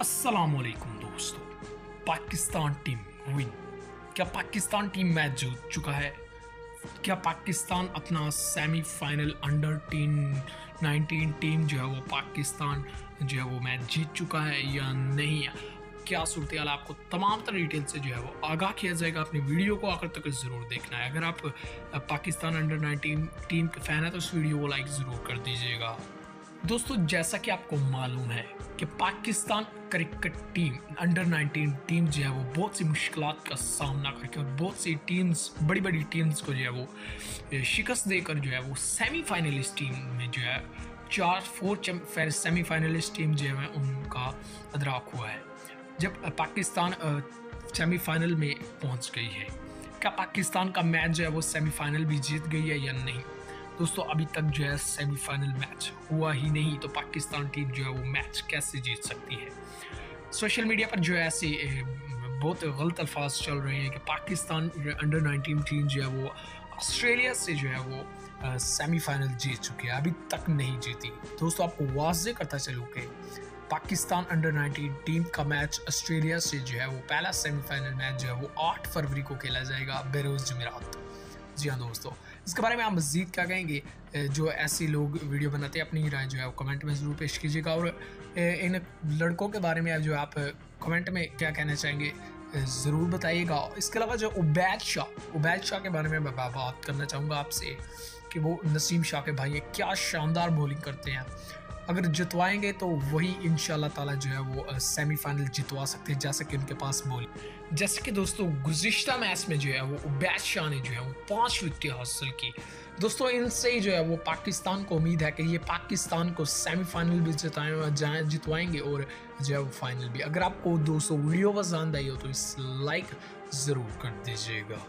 असलकुम दोस्तों। Pakistan team win क्या पाकिस्तान टीम मैच जीत चुका है? क्या पाकिस्तान अपना सेमीफाइनल अंडर टीम 19 टीम जो है वो पाकिस्तान जो है वो मैच जीत चुका है या नहीं? क्या सूरत हाल आपको? तमाम तरह डिटेल से जो है वो आगाह किया जाएगा। अपनी वीडियो को आखिर तक ज़रूर देखना है। अगर आप पाकिस्तान अंडर 19 टीम के फ़ैन है तो उस वीडियो को लाइक ज़रूर कर दीजिएगा। दोस्तों, जैसा कि आपको मालूम है कि Pakistan cricket team under 19 team जो है, वो बहुत सी मुश्किल का सामना करके और बहुत सी टीम्स बड़ी बड़ी टीम्स को जो है, वो शिकस्त देकर जो है, वो सेमीफाइनलिस्ट टीम में जो है, चार फोर सेमीफाइनलिस्ट टीम जो है, उनका अदराक हुआ है। जब पाकिस्तान सेमीफाइनल में पहुँच गई है, क्या पाकिस्तान का मैच जो है, वो सेमीफाइनल भी जीत गई है या नहीं? दोस्तों, अभी तक जो है सेमीफाइनल मैच हुआ ही नहीं तो पाकिस्तान टीम जो है वो मैच कैसे जीत सकती है? सोशल मीडिया पर जो है ऐसे बहुत गलत अल्फाज चल रहे हैं कि पाकिस्तान अंडर 19 टीम जो है वो ऑस्ट्रेलिया से जो है वो सेमीफाइनल जीत चुकी है, अभी तक नहीं जीती। दोस्तों, आपको वाजे करता चलूँ कि पाकिस्तान अंडर 19 टीम का मैच ऑस्ट्रेलिया से जो है वो पहला सेमीफाइनल मैच जो है वो 8 फरवरी को खेला जाएगा, बेरोज जमेरात। जी हाँ दोस्तों इसके बारे में आप मज़ीद क्या कहेंगे? जो ऐसे लोग वीडियो बनाते हैं, अपनी राय जो है वो कमेंट में ज़रूर पेश कीजिएगा। और इन लड़कों के बारे में जो आप कमेंट में क्या कहना चाहेंगे ज़रूर बताइएगा। इसके अलावा जो उबैद शाह उबैद शाह के बारे में मैं बात करना चाहूँगा आपसे कि वो नसीम शाह के भाई क्या शानदार बॉलिंग करते हैं। अगर जितवाएँगे तो वही इन ताला जो है वो सेमीफाइनल जितवा सकते हैं, जैसे कि उनके पास बोल। जैसे कि दोस्तों गुज्त मैच में जो है वो, उबैद शाह ने जो है वो पाँच विकेटें हासिल की। दोस्तों, इनसे ही जो है वो पाकिस्तान को उम्मीद है कि ये पाकिस्तान को सेमीफाइनल भी जिताए जितवाएँगे और जो है वो फाइनल भी। अगर आपको दोस्तों, वीडियो पसंद आई हो तो इस लाइक ज़रूर कर दीजिएगा।